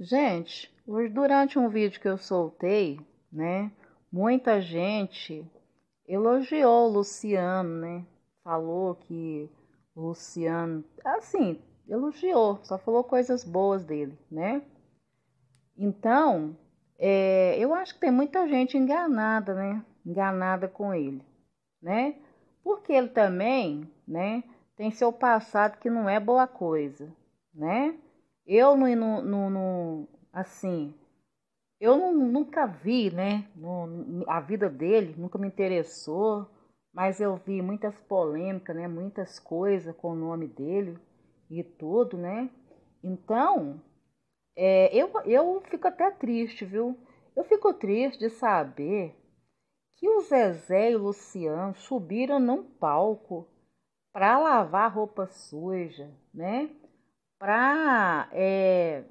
Gente, durante um vídeo que eu soltei, né, muita gente elogiou o Luciano, né? Falou que o Luciano, assim, elogiou, só falou coisas boas dele, né? Então, é, eu acho que tem muita gente enganada, né? Enganada com ele, né? Porque ele também, né? Tem seu passado que não é boa coisa, né? Eu não, não, não, assim, eu não, nunca vi, né? A vida dele nunca me interessou, mas eu vi muitas polêmicas, né? Muitas coisas com o nome dele e tudo, né? Então, é, eu, eu fico até triste, viu? Eu fico triste de saber que o Zezé e o Luciano subiram num palco para lavar roupa suja, né? Para é,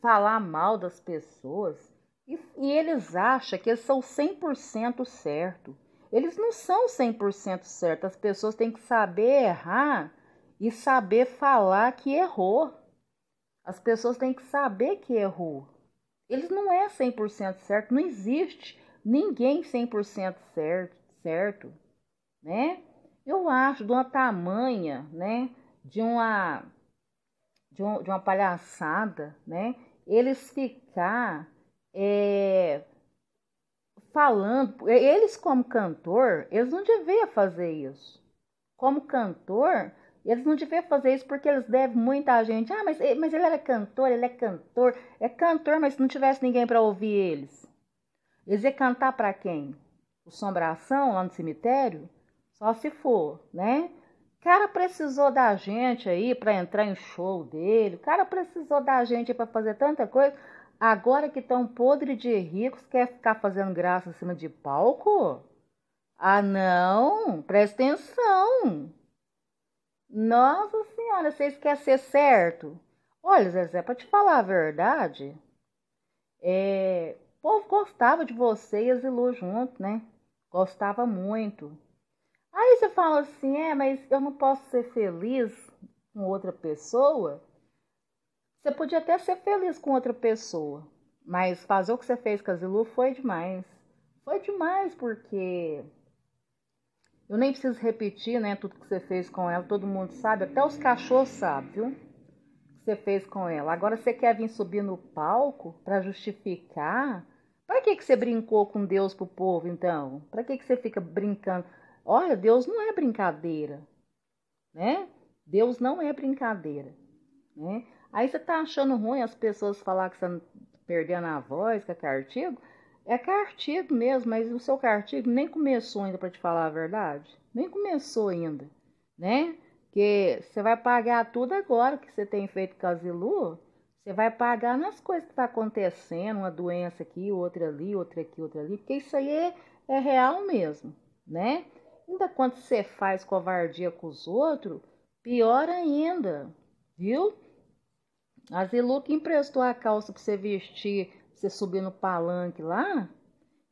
falar mal das pessoas. E, e eles acham que eles são 100% certo. Eles não são 100% certos. As pessoas têm que saber errar e saber falar que errou. As pessoas têm que saber que errou. Eles não é 100% certo, não existe ninguém 100% certo, certo, né? Eu acho de uma tamanha, né, de uma de, um, de uma palhaçada, né? Eles ficar é, falando, eles como cantor, eles não deviam fazer isso. Como cantor, eles não deviam fazer isso porque eles devem muita gente. Ah, mas, mas ele era cantor, ele é cantor. É cantor, mas se não tivesse ninguém para ouvir eles. Eles iam cantar para quem? O Sombração lá no cemitério? Só se for, né? Cara precisou da gente aí para entrar em show dele. O cara precisou da gente para fazer tanta coisa. Agora que estão podre de ricos, quer ficar fazendo graça em cima de palco? Ah, não! Presta atenção! Nossa senhora, vocês querem ser certo? Olha, Zezé, para te falar a verdade, é, o povo gostava de você e Zilu junto, né? Gostava muito. Aí você fala assim, é, mas eu não posso ser feliz com outra pessoa? Você podia até ser feliz com outra pessoa, mas fazer o que você fez com a Zilu foi demais. Foi demais porque eu nem preciso repetir, né, tudo que você fez com ela, todo mundo sabe, até os cachorros sabem, viu? Que você fez com ela. Agora você quer vir subir no palco para justificar? Para que que você brincou com Deus pro povo então? Para que que você fica brincando? Olha, Deus não é brincadeira, né? Deus não é brincadeira, né? Aí você tá achando ruim as pessoas falar que você tá perdendo a voz, que é cartigo. É cartigo mesmo, mas o seu cartigo nem começou ainda para te falar a verdade. Nem começou ainda, né? Que você vai pagar tudo agora que você tem feito casilu. Você vai pagar nas coisas que tá acontecendo, uma doença aqui, outra ali, outra aqui, outra ali, porque isso aí é, é real mesmo, né? Ainda quando você faz covardia com os outros, pior ainda, viu? A Zilu que emprestou a calça para você vestir, pra você subir no palanque lá,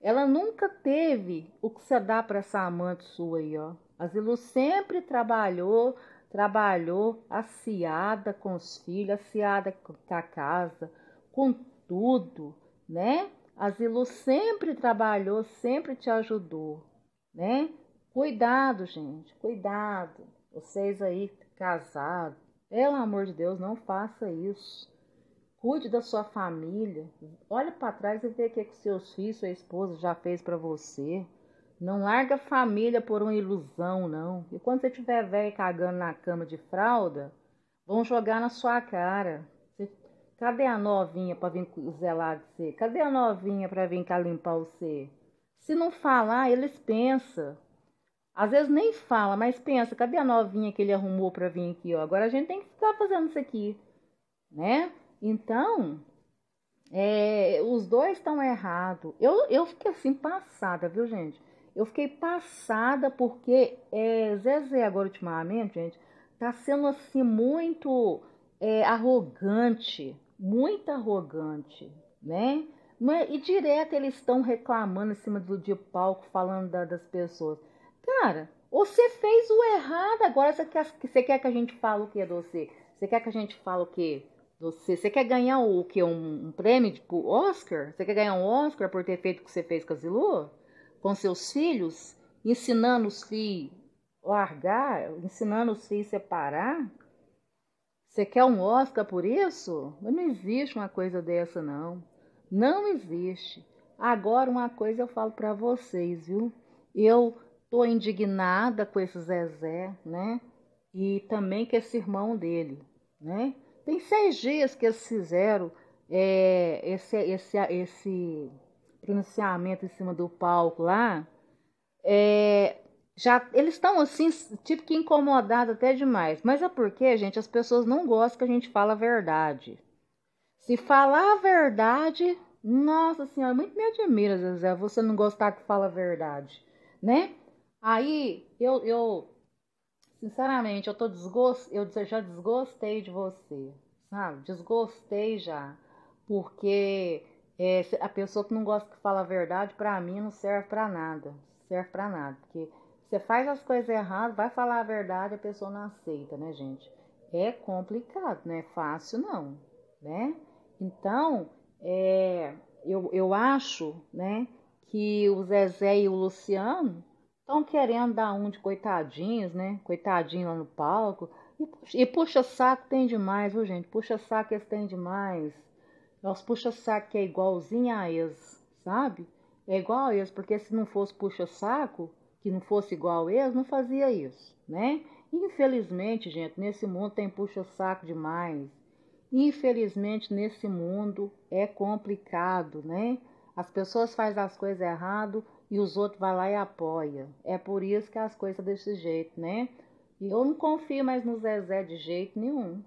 ela nunca teve o que você dá para essa amante sua aí, ó. A Zilu sempre trabalhou, trabalhou aciada com os filhos, aciada com a casa, com tudo, né? A Zilu sempre trabalhou, sempre te ajudou, né? Cuidado, gente, cuidado. Vocês aí casados, pelo amor de Deus, não faça isso. Cuide da sua família. Olhe para trás e vê o que, que seus filhos, sua esposa já fez para você. Não larga a família por uma ilusão, não. E quando você estiver velho cagando na cama de fralda, vão jogar na sua cara. Você... Cadê a novinha para vir zelar de você? Cadê a novinha para vir cá limpar você? Se não falar, eles pensam. Às vezes nem fala, mas pensa, cadê a novinha que ele arrumou para vir aqui? Ó? Agora a gente tem que ficar fazendo isso aqui, né? Então, é, os dois estão errados. Eu, eu fiquei assim passada, viu, gente? Eu fiquei passada porque é, Zezé agora ultimamente, gente, tá sendo assim muito é, arrogante, muito arrogante, né? E direto eles estão reclamando em cima do de palco, falando da, das pessoas. Cara, você fez o errado, agora você quer, você quer que a gente fale o que de você? Você quer que a gente fale o que Você, você quer ganhar o que? Um, um prêmio tipo Oscar? Você quer ganhar um Oscar por ter feito o que você fez com a Zilu? Com seus filhos? Ensinando os filhos largar? Ensinando os filhos separar? Você quer um Oscar por isso? Não existe uma coisa dessa, não. Não existe. Agora, uma coisa eu falo para vocês, viu? Eu tô indignada com esse Zezé, né? E também com esse irmão dele, né? Tem seis dias que eles fizeram é, esse, esse, esse pronunciamento em cima do palco lá. É, já eles estão assim, tipo que incomodados até demais. Mas é porque, gente, as pessoas não gostam que a gente fala a verdade. Se falar a verdade, nossa senhora, muito me admira, Zezé, você não gostar que fala a verdade, né? Aí, eu, eu sinceramente, eu tô desgost... eu já desgostei de você, sabe? Desgostei já, porque é, a pessoa que não gosta que fala a verdade, para mim, não serve para nada, serve para nada, porque você faz as coisas erradas, vai falar a verdade, a pessoa não aceita, né, gente? É complicado, não é fácil não, né? Então, é, eu, eu acho, né, que o Zezé e o Luciano Estão querendo dar um de coitadinhos, né? Coitadinho lá no palco. E, puxa saco tem demais, viu, gente? Puxa saco eles têm demais. Nós puxa saco que é igualzinho a eles, sabe? É igual a eles, porque se não fosse puxa saco, que não fosse igual a eles, não fazia isso, né? Infelizmente, gente, nesse mundo tem puxa saco demais. Infelizmente, nesse mundo é complicado, né? As pessoas fazem as coisas errado e os outros vai lá e apoia. É por isso que as coisas desse jeito, né? E eu não confio mais no Zezé de jeito nenhum.